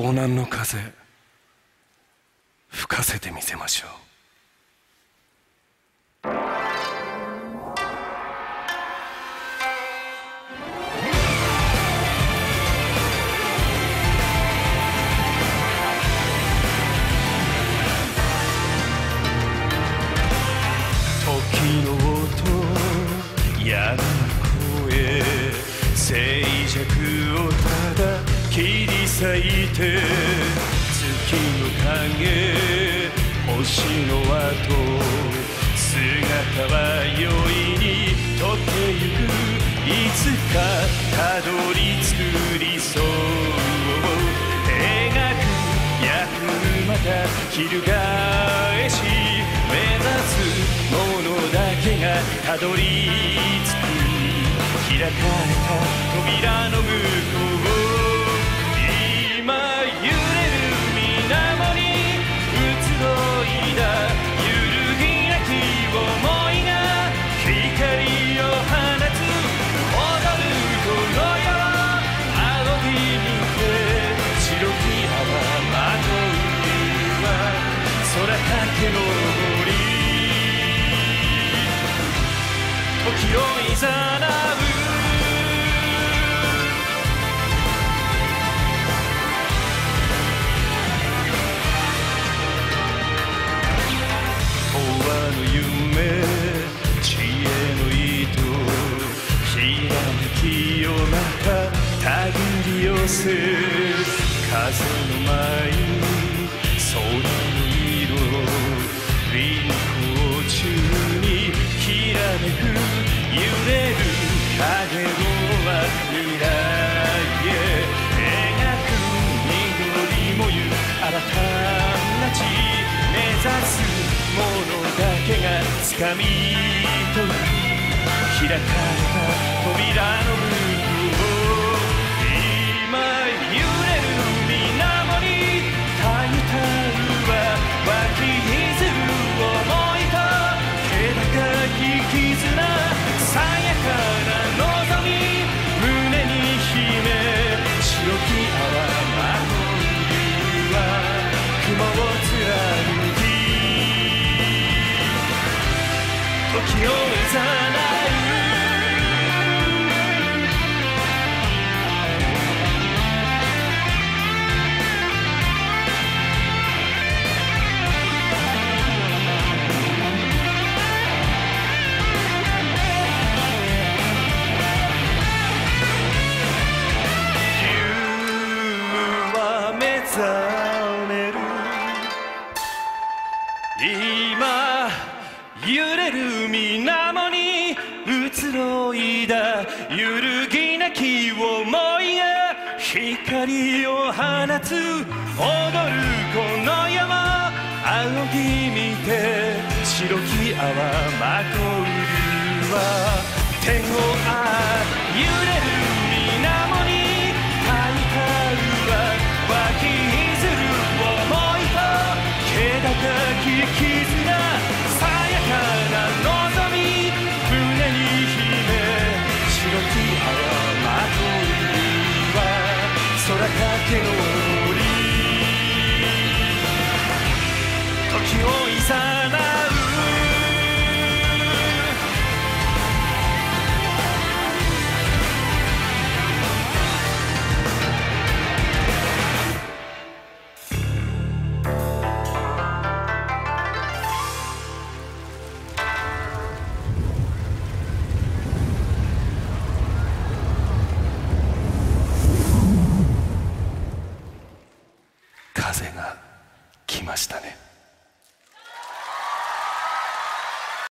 東南の風吹かせてみせましょう。時の音や声静寂を切り裂いて月の影星の跡姿は容易に溶けゆくいつかたどり着く理想を描く。役また翻し目指すものだけがたどり着く。開かれた扉の向こう。時をいざなう童話の夢知恵の糸ひらめきをまた手繰り寄せ風の舞いれる影は未来へ描く緑もゆ新たな地目指すものだけが掴み取る開かれた扉の向こめる今揺れる水面に移ろいだ揺るぎなき想いが光を放つ踊るこの山青ぎ見て白き泡まとう風が来ましたね。